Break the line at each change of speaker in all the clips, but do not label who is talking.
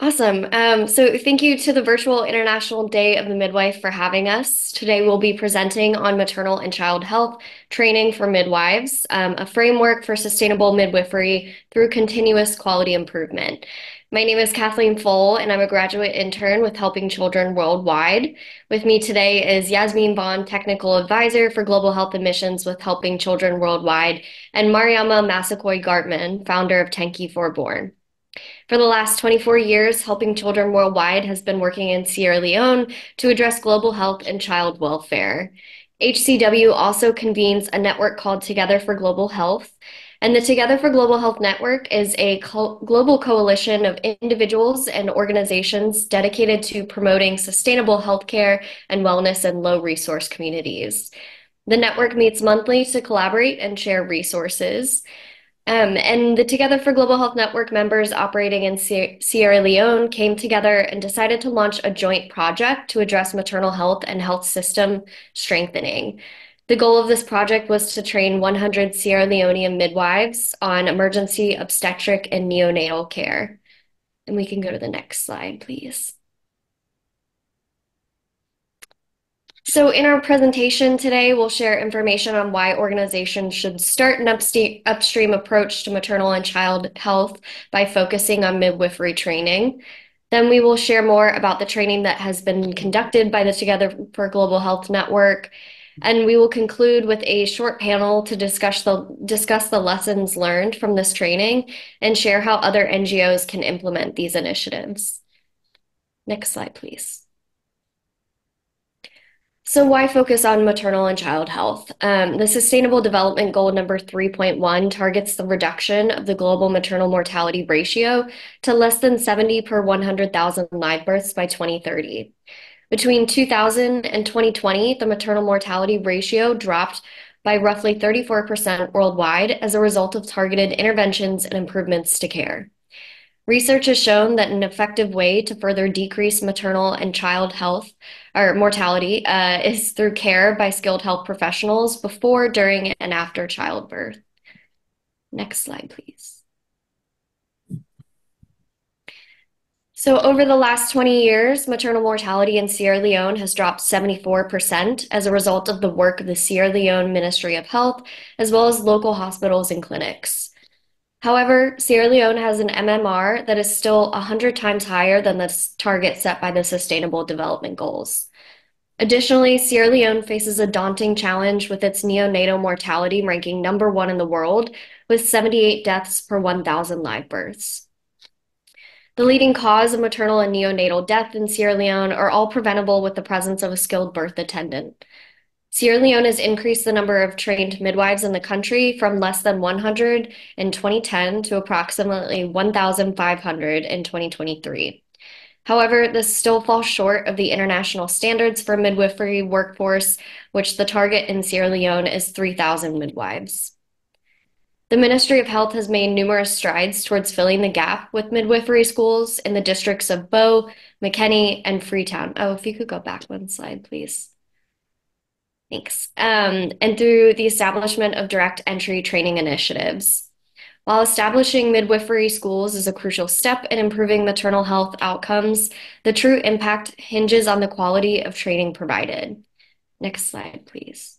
Awesome. Um, so thank you to the Virtual International Day of the Midwife for having us. Today we'll be presenting on maternal and child health training for midwives, um, a framework for sustainable midwifery through continuous quality improvement. My name is Kathleen Pfohl, and I'm a graduate intern with Helping Children Worldwide. With me today is Yasmin Vaughan, Technical Advisor for Global Health Admissions with Helping Children Worldwide, and Mariama Massaquoi Gartman, founder of Tenki for Born. For the last 24 years, Helping Children Worldwide has been working in Sierra Leone to address global health and child welfare. HCW also convenes a network called Together for Global Health. And the Together for Global Health Network is a co- global coalition of individuals and organizations dedicated to promoting sustainable healthcare and wellness in low resource communities. The network meets monthly to collaborate and share resources. Um, and the Together for Global Health Network members operating in Sierra Leone came together and decided to launch a joint project to address maternal health and health system strengthening. The goal of this project was to train 100 Sierra Leonean midwives on emergency obstetric and neonatal care. And we can go to the next slide, please. So in our presentation today, we'll share information on why organizations should start an upstream approach to maternal and child health by focusing on midwifery training. Then we will share more about the training that has been conducted by the Together for Global Health Network. And we will conclude with a short panel to discuss the, discuss the lessons learned from this training and share how other NGOs can implement these initiatives. Next slide, please. So, why focus on maternal and child health? Um, the Sustainable Development Goal number 3.1 targets the reduction of the global maternal mortality ratio to less than 70 per 100,000 live births by 2030. Between 2000 and 2020, the maternal mortality ratio dropped by roughly 34% worldwide as a result of targeted interventions and improvements to care. Research has shown that an effective way to further decrease maternal and child health or mortality uh, is through care by skilled health professionals before, during, and after childbirth. Next slide, please. So, over the last 20 years, maternal mortality in Sierra Leone has dropped 74% as a result of the work of the Sierra Leone Ministry of Health, as well as local hospitals and clinics. However, Sierra Leone has an MMR that is still 100 times higher than the target set by the Sustainable Development Goals. Additionally, Sierra Leone faces a daunting challenge with its neonatal mortality ranking number one in the world, with 78 deaths per 1,000 live births. The leading cause of maternal and neonatal death in Sierra Leone are all preventable with the presence of a skilled birth attendant. Sierra Leone has increased the number of trained midwives in the country from less than 100 in 2010 to approximately 1,500 in 2023. However, this still falls short of the international standards for midwifery workforce, which the target in Sierra Leone is 3,000 midwives. The Ministry of Health has made numerous strides towards filling the gap with midwifery schools in the districts of Bo, Makeni, and Freetown. Oh, if you could go back one slide, please. Thanks. Um, and through the establishment of direct entry training initiatives. While establishing midwifery schools is a crucial step in improving maternal health outcomes, the true impact hinges on the quality of training provided. Next slide, please.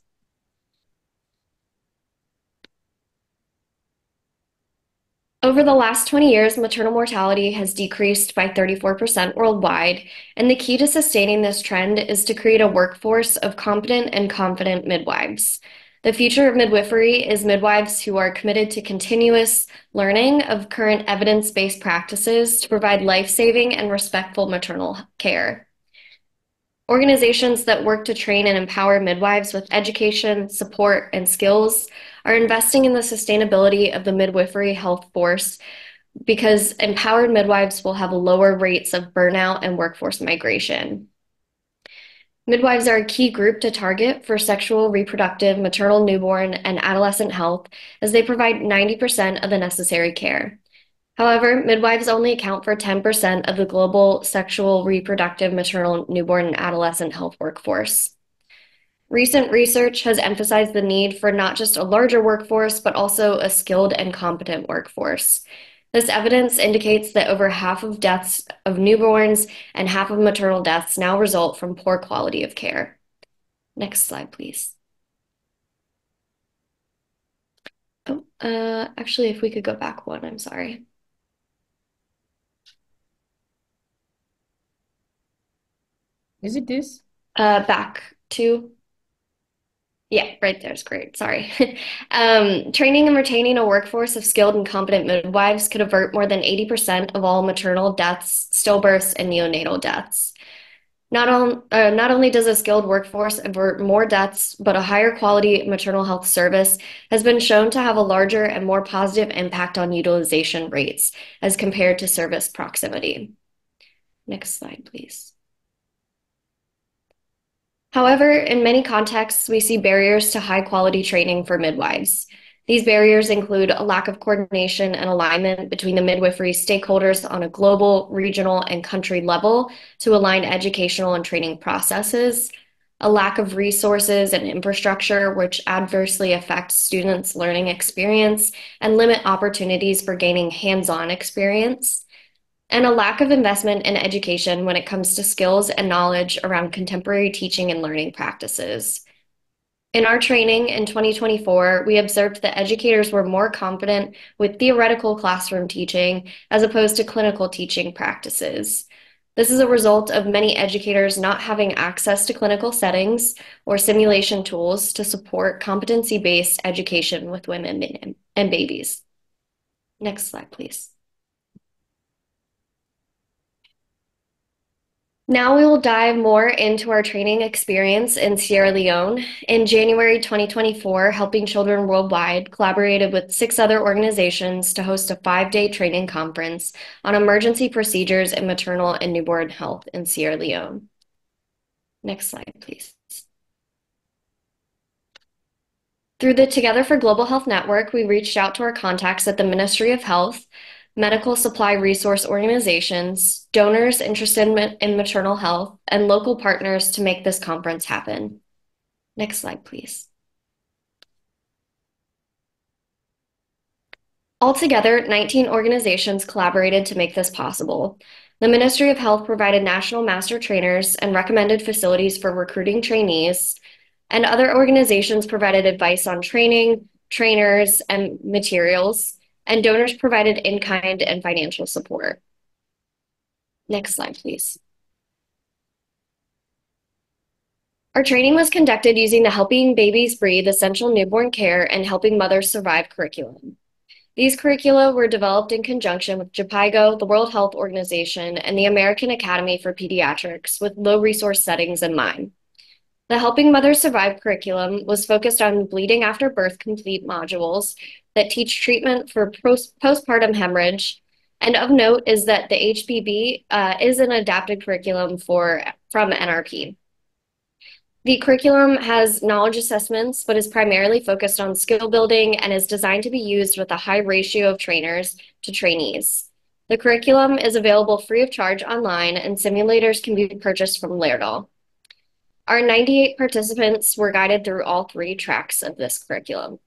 Over the last 20 years, maternal mortality has decreased by 34% worldwide, and the key to sustaining this trend is to create a workforce of competent and confident midwives. The future of midwifery is midwives who are committed to continuous learning of current evidence based practices to provide life saving and respectful maternal care. Organizations that work to train and empower midwives with education, support, and skills are investing in the sustainability of the midwifery health force because empowered midwives will have lower rates of burnout and workforce migration. Midwives are a key group to target for sexual, reproductive, maternal, newborn, and adolescent health as they provide 90% of the necessary care. However, midwives only account for 10% of the global sexual, reproductive, maternal, newborn, and adolescent health workforce. Recent research has emphasized the need for not just a larger workforce, but also a skilled and competent workforce. This evidence indicates that over half of deaths of newborns and half of maternal deaths now result from poor quality of care. Next slide, please. Oh, uh, actually, if we could go back one, I'm sorry.
Is it this?
Uh, back to yeah, right there's great. Sorry. um, training and retaining a workforce of skilled and competent midwives could avert more than 80% of all maternal deaths, stillbirths, and neonatal deaths. Not, on, uh, not only does a skilled workforce avert more deaths, but a higher quality maternal health service has been shown to have a larger and more positive impact on utilization rates as compared to service proximity. Next slide, please. However, in many contexts, we see barriers to high quality training for midwives. These barriers include a lack of coordination and alignment between the midwifery stakeholders on a global, regional, and country level to align educational and training processes, a lack of resources and infrastructure, which adversely affects students' learning experience and limit opportunities for gaining hands on experience and a lack of investment in education when it comes to skills and knowledge around contemporary teaching and learning practices. In our training in 2024, we observed that educators were more confident with theoretical classroom teaching as opposed to clinical teaching practices. This is a result of many educators not having access to clinical settings or simulation tools to support competency based education with women and babies. Next slide, please. Now we will dive more into our training experience in Sierra Leone. In January 2024, Helping Children Worldwide collaborated with six other organizations to host a five day training conference on emergency procedures in maternal and newborn health in Sierra Leone. Next slide, please. Through the Together for Global Health Network, we reached out to our contacts at the Ministry of Health medical supply resource organizations, donors interested in maternal health, and local partners to make this conference happen. Next slide, please. Altogether, 19 organizations collaborated to make this possible. The Ministry of Health provided national master trainers and recommended facilities for recruiting trainees, and other organizations provided advice on training, trainers, and materials and donors provided in kind and financial support. Next slide, please. Our training was conducted using the Helping Babies Breathe Essential Newborn Care and Helping Mothers Survive curriculum. These curricula were developed in conjunction with Jhpiego, the World Health Organization, and the American Academy for Pediatrics with low resource settings in mind. The Helping Mothers Survive curriculum was focused on bleeding after birth complete modules that teach treatment for post- postpartum hemorrhage. And of note is that the HBB uh, is an adapted curriculum for from NRP. The curriculum has knowledge assessments, but is primarily focused on skill building and is designed to be used with a high ratio of trainers to trainees. The curriculum is available free of charge online, and simulators can be purchased from Laerdal. Our 98 participants were guided through all three tracks of this curriculum.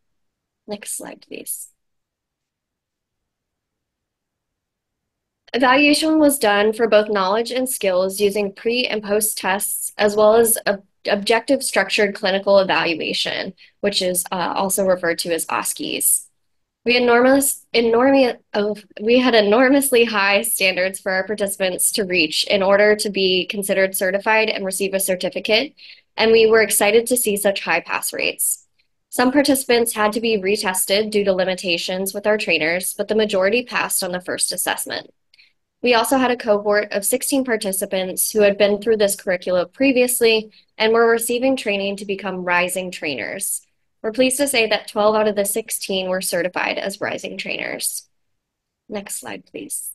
Next slide, please. Evaluation was done for both knowledge and skills using pre and post tests, as well as objective structured clinical evaluation, which is uh, also referred to as OSCEs. We enormous, enormous, oh, we had enormously high standards for our participants to reach in order to be considered certified and receive a certificate, and we were excited to see such high pass rates. Some participants had to be retested due to limitations with our trainers, but the majority passed on the first assessment. We also had a cohort of 16 participants who had been through this curriculum previously and were receiving training to become rising trainers. We're pleased to say that 12 out of the 16 were certified as rising trainers. Next slide, please.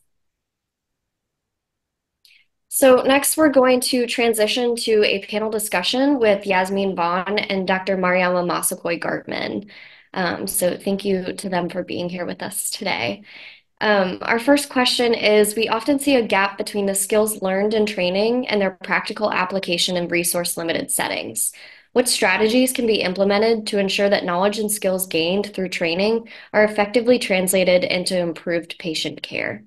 So next we're going to transition to a panel discussion with Yasmin Vaughan and Dr. Mariama Massaquoi Gartman. Um, so thank you to them for being here with us today. Um, our first question is, we often see a gap between the skills learned in training and their practical application in resource limited settings. What strategies can be implemented to ensure that knowledge and skills gained through training are effectively translated into improved patient care?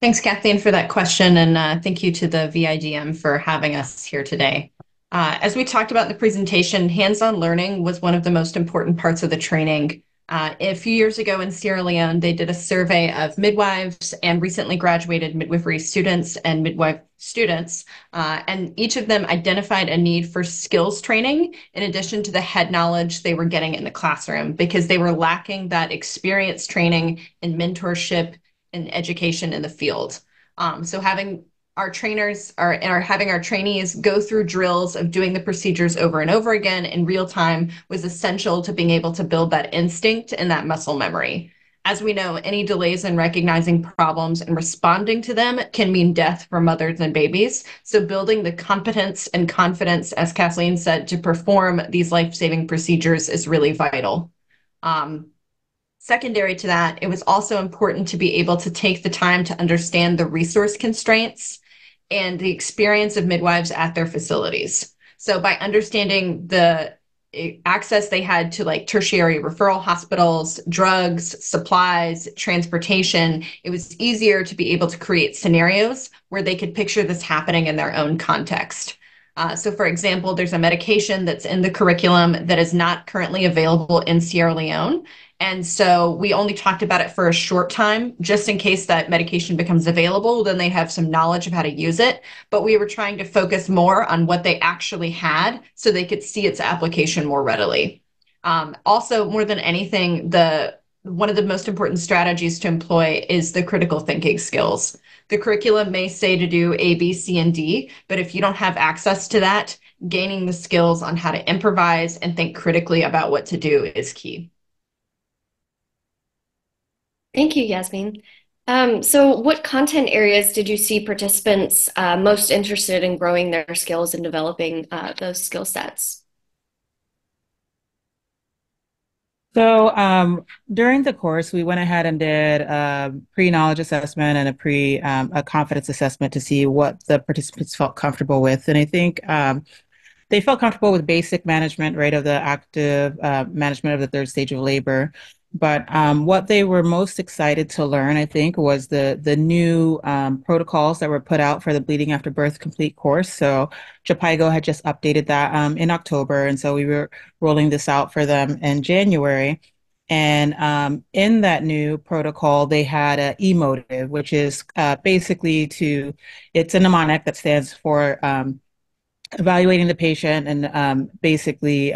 Thanks, Kathleen, for that question, and uh, thank you to the VIDM for having us here today. Uh, as we talked about in the presentation, hands-on learning was one of the most important parts of the training. Uh, a few years ago in Sierra Leone, they did a survey of midwives and recently graduated midwifery students and midwife students, uh, and each of them identified a need for skills training in addition to the head knowledge they were getting in the classroom because they were lacking that experience training and mentorship and education in the field. Um, so having our trainers are and are having our trainees go through drills of doing the procedures over and over again in real time was essential to being able to build that instinct and that muscle memory. As we know, any delays in recognizing problems and responding to them can mean death for mothers and babies. So, building the competence and confidence, as Kathleen said, to perform these life saving procedures is really vital. Um, secondary to that, it was also important to be able to take the time to understand the resource constraints and the experience of midwives at their facilities. So by understanding the eh, access they had to like tertiary referral hospitals, drugs, supplies, transportation, it was easier to be able to create scenarios where they could picture this happening in their own context. Uh, so, for example, there's a medication that's in the curriculum that is not currently available in Sierra Leone. And so we only talked about it for a short time, just in case that medication becomes available, then they have some knowledge of how to use it. But we were trying to focus more on what they actually had so they could see its application more readily. Um, also, more than anything, the one of the most important strategies to employ is the critical thinking skills. The curriculum may say to do A, B, C, and D, but if you don't have access to that, gaining the skills on how to improvise and think critically about what to do is key.
Thank you, Yasmin. Um, so what content areas did you see participants uh, most interested in growing their skills and developing uh, those skill sets?
So um, during the course, we went ahead and did a pre-knowledge assessment and a pre um, a confidence assessment to see what the participants felt comfortable with. And I think um, they felt comfortable with basic management, right, of the active uh, management of the third stage of labor. But um, what they were most excited to learn, I think, was the the new um, protocols that were put out for the Bleeding After Birth Complete course. So Jhpiego had just updated that um, in October, and so we were rolling this out for them in January. And um, in that new protocol, they had a E-MOTIVE, which is uh, basically to it's a mnemonic that stands for um, evaluating the patient and um, basically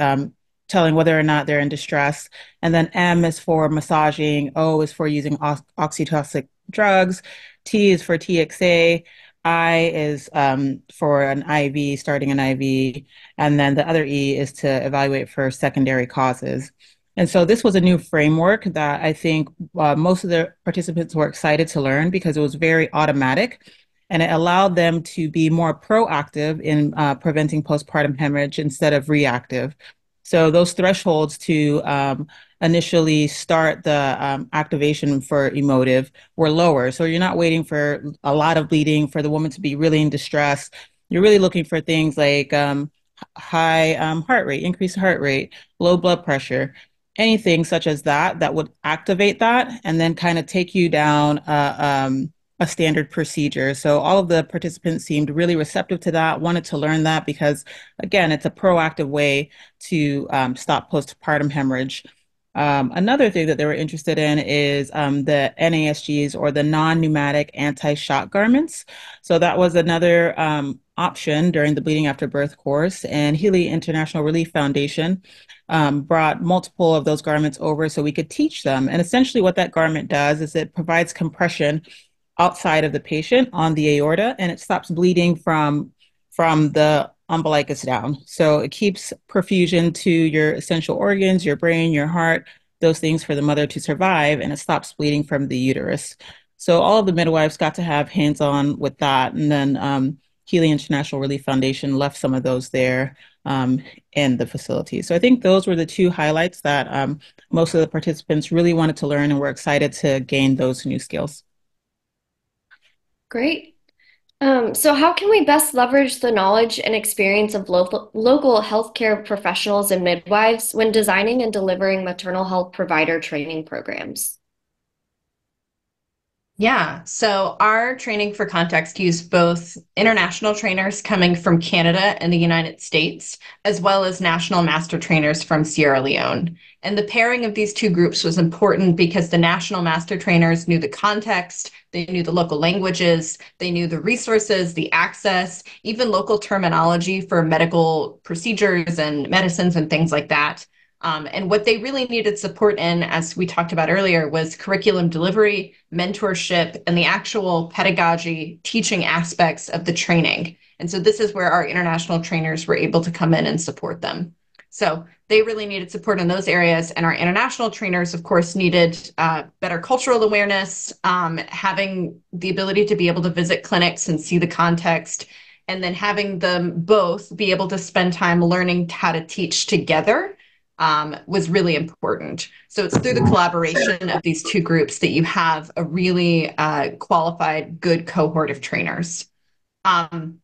telling whether or not they're in distress. And then M is for massaging, O is for using oxytocic drugs, T is for TXA, I is um, for an IV, starting an IV, and then the other E is to evaluate for secondary causes. And so this was a new framework that I think uh, most of the participants were excited to learn because it was very automatic and it allowed them to be more proactive in uh, preventing postpartum hemorrhage instead of reactive. So those thresholds to um, initially start the um, activation for E-MOTIVE were lower. So you're not waiting for a lot of bleeding for the woman to be really in distress. You're really looking for things like um, high um, heart rate, increased heart rate, low blood pressure, anything such as that that would activate that and then kind of take you down uh, a standard procedure. So all of the participants seemed really receptive to that, wanted to learn that because, again, it's a proactive way to um, stop postpartum hemorrhage. Um, another thing that they were interested in is um, the NASGs or the non-pneumatic anti-shock garments. So that was another um, option during the Bleeding After Birth course, and Healy International Relief Foundation um, brought multiple of those garments over so we could teach them. And essentially, what that garment does is it provides compression outside of the patient on the aorta and it stops bleeding from from the umbilicus down. So it keeps perfusion to your essential organs, your brain, your heart, those things for the mother to survive, and it stops bleeding from the uterus. So all of the midwives got to have hands on with that. And then um, Healy International Relief Foundation left some of those there um, in the facility. So I think those were the two highlights that um, most of the participants really wanted to learn and were excited to gain those new skills.
Great. Um, so how can we best leverage the knowledge and experience of local local healthcare professionals and midwives when designing and delivering maternal health provider training programs?
Yeah, so our training for context used both international trainers coming from Canada and the United States, as well as national master trainers from Sierra Leone. And the pairing of these two groups was important because the national master trainers knew the context, they knew the local languages, they knew the resources, the access, even local terminology for medical procedures and medicines and things like that. Um, and what they really needed support in, as we talked about earlier, was curriculum delivery, mentorship, and the actual pedagogy teaching aspects of the training. And so this is where our international trainers were able to come in and support them. So they really needed support in those areas. And our international trainers, of course, needed uh, better cultural awareness, um, having the ability to be able to visit clinics and see the context, and then having them both be able to spend time learning how to teach together um, was really important. So it's through the collaboration of these two groups that you have a really uh, qualified, good cohort of trainers. Um,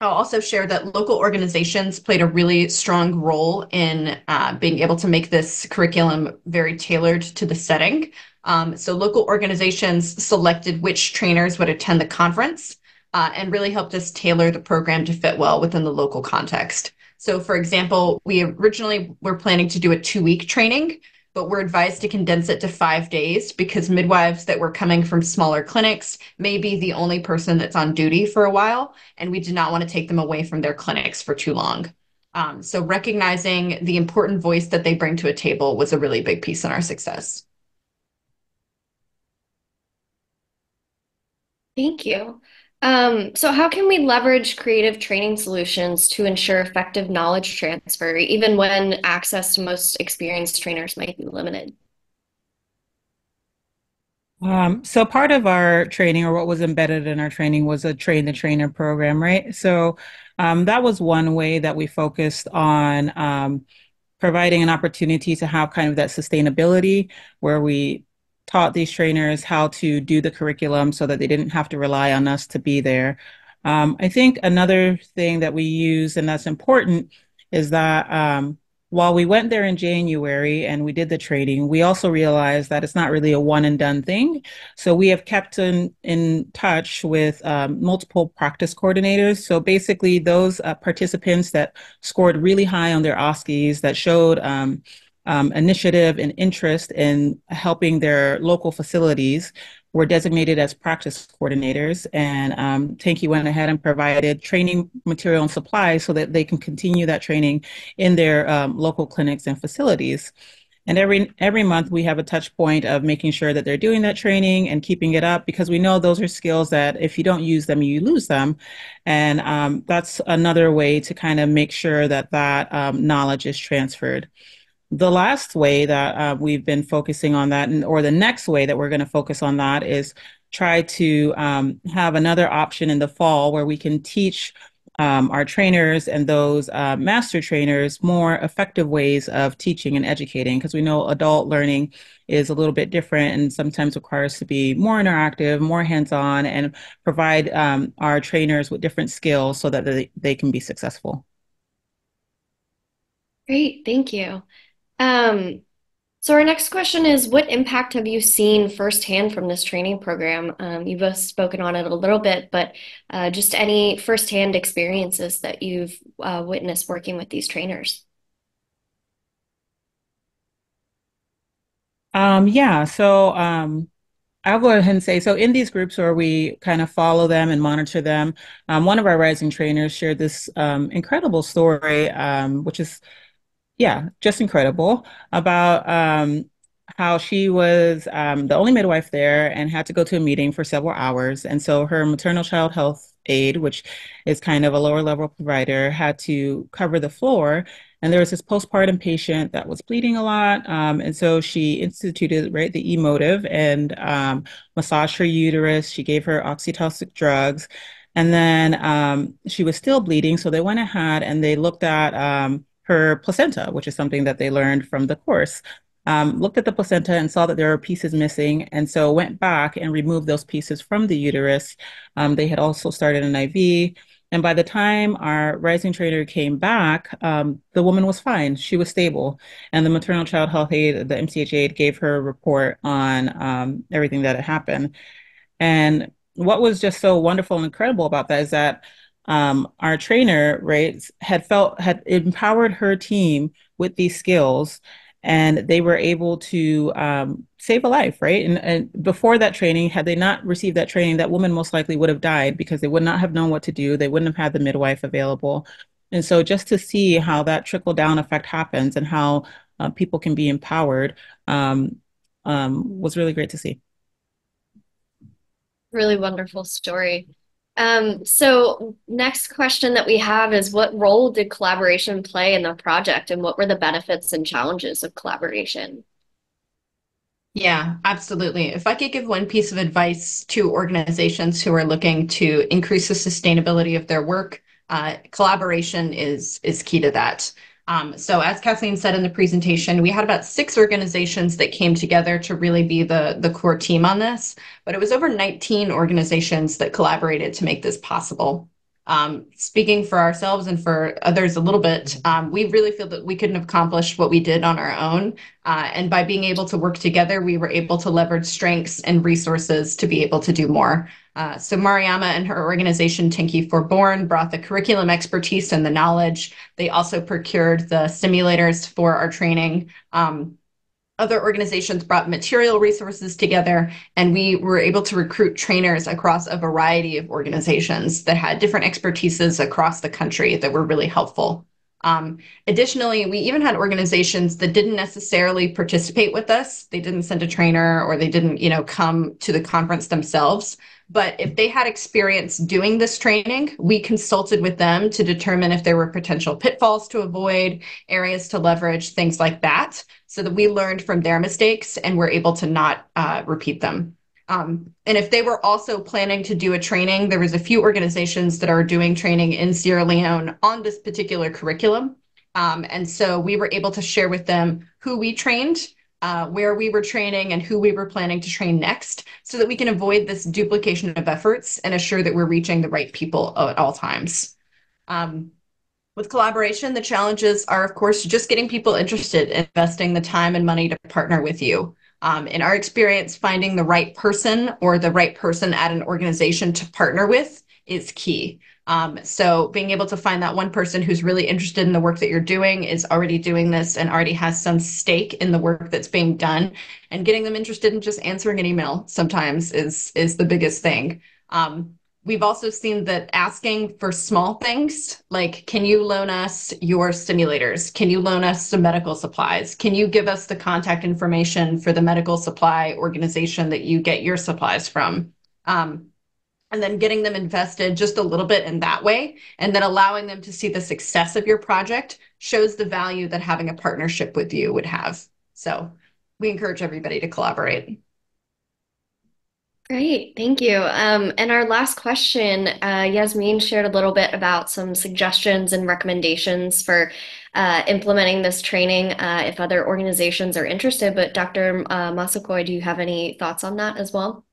I'll also share that local organizations played a really strong role in uh, being able to make this curriculum very tailored to the setting. Um, so local organizations selected which trainers would attend the conference uh, and really helped us tailor the program to fit well within the local context. So, for example, we originally were planning to do a two week training, but we're advised to condense it to five days because midwives that were coming from smaller clinics may be the only person that's on duty for a while, and we did not want to take them away from their clinics for too long. Um, so, recognizing the important voice that they bring to a table was a really big piece in our success.
Thank you. Um, so how can we leverage creative training solutions to ensure effective knowledge transfer, even when access to most experienced trainers might be limited?
Um, so part of our training, or what was embedded in our training, was a train the trainer program, right? So um, that was one way that we focused on um, providing an opportunity to have kind of that sustainability, where we taught these trainers how to do the curriculum so that they didn't have to rely on us to be there. Um, I think another thing that we use, and that's important, is that um, while we went there in January and we did the training, we also realized that it's not really a one and done thing. So we have kept in, in touch with um, multiple practice coordinators. So basically, those uh, participants that scored really high on their OSCEs that showed um, initiative and interest in helping their local facilities were designated as practice coordinators. And um, Tanky went ahead and provided training material and supplies so that they can continue that training in their um, local clinics and facilities. And every every month we have a touch point of making sure that they're doing that training and keeping it up because we know those are skills that if you don't use them, you lose them. And um, that's another way to kind of make sure that that um, knowledge is transferred. The last way that uh, we've been focusing on that, and, or the next way that we're going to focus on that is try to um, have another option in the fall where we can teach um, our trainers and those uh, master trainers more effective ways of teaching and educating because we know adult learning is a little bit different and sometimes requires to be more interactive, more hands-on, and provide um, our trainers with different skills so that they, they can be successful.
Great, thank you. Um, so our next question is, what impact have you seen firsthand from this training program? Um, you've both spoken on it a little bit, but uh, just any firsthand experiences that you've uh, witnessed working with these trainers.
Um, yeah, so um, I'll go ahead and say so in these groups where we kind of follow them and monitor them, um, one of our rising trainers shared this um, incredible story, um, which is yeah, just incredible about um, how she was um, the only midwife there and had to go to a meeting for several hours. And so her maternal child health aide, which is kind of a lower level provider, had to cover the floor. And there was this postpartum patient that was bleeding a lot. Um, and so she instituted, right, the E-MOTIVE and um, massaged her uterus. She gave her oxytocin drugs. And then um, she was still bleeding. So they went ahead and they looked at um, her placenta, which is something that they learned from the course. um, looked at the placenta and saw that there were pieces missing, and so went back and removed those pieces from the uterus. Um, they had also started an IV. And by the time our rising trainer came back, um, the woman was fine. She was stable. And the maternal child health aide, the MCH aide, gave her a report on um, everything that had happened. And what was just so wonderful and incredible about that is that um, our trainer, right, had felt had empowered her team with these skills and they were able to um, save a life, right? And, and, before that training, had they not received that training, that woman most likely would have died because they would not have known what to do. They wouldn't have had the midwife available. And so, just to see how that trickle down effect happens and how uh, people can be empowered um, um, was really great to see.
Really wonderful story. Um, so next question that we have is what role did collaboration play in the project and what were the benefits and challenges of collaboration?
Yeah, absolutely. If I could give one piece of advice to organizations who are looking to increase the sustainability of their work, uh, collaboration is is key to that. Um, so as Kathleen said in the presentation, we had about six organizations that came together to really be the, the core team on this, but it was over 19 organizations that collaborated to make this possible. Um, speaking for ourselves and for others a little bit, um, we really feel that we couldn't have accomplished what we did on our own. Uh, and by being able to work together, we were able to leverage strengths and resources to be able to do more. Uh, so Mariama and her organization, Tinky for Born, brought the curriculum expertise and the knowledge. They also procured the simulators for our training. Um, other organizations brought material resources together, and we were able to recruit trainers across a variety of organizations that had different expertises across the country that were really helpful. Um, additionally, we even had organizations that didn't necessarily participate with us. They didn't send a trainer or they didn't, you know, come to the conference themselves. But if they had experience doing this training, we consulted with them to determine if there were potential pitfalls to avoid, areas to leverage, things like that, so that we learned from their mistakes and were able to not uh, repeat them. Um, and if they were also planning to do a training, there was a few organizations that are doing training in Sierra Leone on this particular curriculum. Um, and so we were able to share with them who we trained uh, where we were training and who we were planning to train next so that we can avoid this duplication of efforts and assure that we're reaching the right people at all times. Um, with collaboration, the challenges are, of course, just getting people interested in investing the time and money to partner with you. Um, in our experience, finding the right person or the right person at an organization to partner with is key. Um, so being able to find that one person who's really interested in the work that you're doing is already doing this and already has some stake in the work that's being done. And getting them interested in just answering an email sometimes is is the biggest thing. Um, we've also seen that asking for small things like can you loan us your stimulators? Can you loan us some medical supplies? Can you give us the contact information for the medical supply organization that you get your supplies from? Um, and then getting them invested just a little bit in that way and then allowing them to see the success of your project shows the value that having a partnership with you would have so we encourage everybody to collaborate
Great, thank you. Um, and our last question, uh, Yasmin shared a little bit about some suggestions and recommendations for uh, implementing this training uh, if other organizations are interested. But Dr. Uh, Massaquoi, do you have any thoughts on that as well?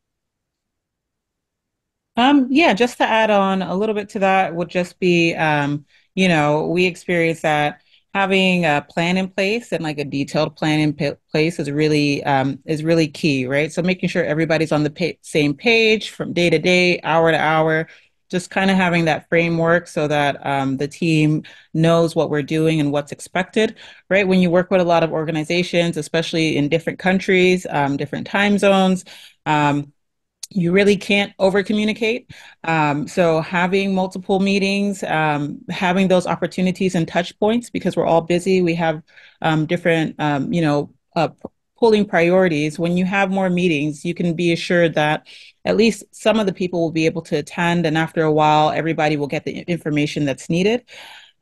Um, yeah, just to add on a little bit to that would just be, um, you know, we experience that having a plan in place and like a detailed plan in p- place is really um, is really key, right? So making sure everybody's on the pa- same page from day to day, hour to hour, just kind of having that framework so that um, the team knows what we're doing and what's expected, right? When you work with a lot of organizations, especially in different countries, um, different time zones. Um, you really can't over communicate. Um, so having multiple meetings, um, having those opportunities and touch points because we're all busy. We have um, different, um, you know, uh, pulling priorities. When you have more meetings, you can be assured that at least some of the people will be able to attend, and after a while, everybody will get the information that's needed.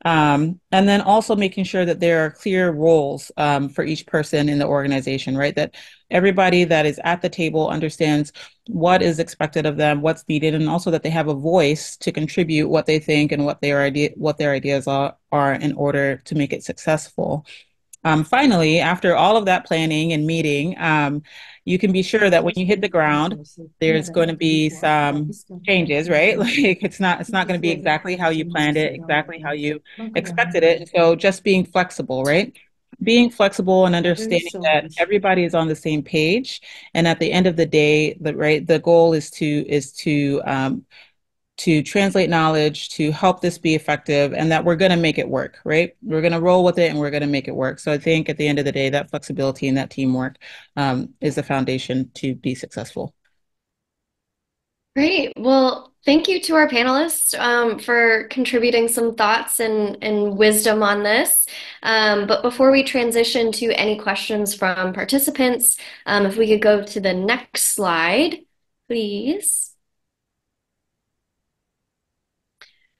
Um, and then also making sure that there are clear roles um, for each person in the organization, right? That everybody that is at the table understands what is expected of them, what's needed, and also that they have a voice to contribute what they think and what their idea, what their ideas are, are in order to make it successful. Um, finally, after all of that planning and meeting, um, you can be sure that when you hit the ground, there's going to be some changes, right? Like it's not it's not going to be exactly how you planned it, exactly how you expected it. So just being flexible, right? Being flexible and understanding that everybody is on the same page, and at the end of the day, the right the goal is to is to um, to translate knowledge, to help this be effective, and that we're going to make it work, right? We're going to roll with it and we're going to make it work. So I think at the end of the day, that flexibility and that teamwork um, is the foundation to be successful.
Great. Well, thank you to our panelists um, for contributing some thoughts and, and wisdom on this. Um, but before we transition to any questions from participants, um, if we could go to the next slide, please.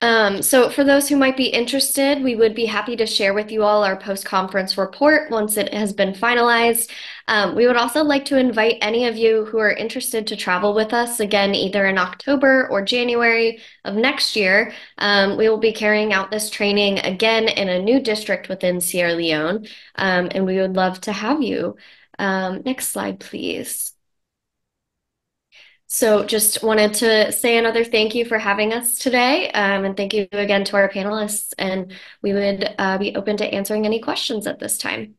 Um, so for those who might be interested, we would be happy to share with you all our post-conference report once it has been finalized. Um, we would also like to invite any of you who are interested to travel with us again, either in October or January of next year. Um, we will be carrying out this training again in a new district within Sierra Leone, um, and we would love to have you. Um, next slide, please. So just wanted to say another thank you for having us today. Um, and thank you again to our panelists. And we would uh, be open to answering any questions at this time.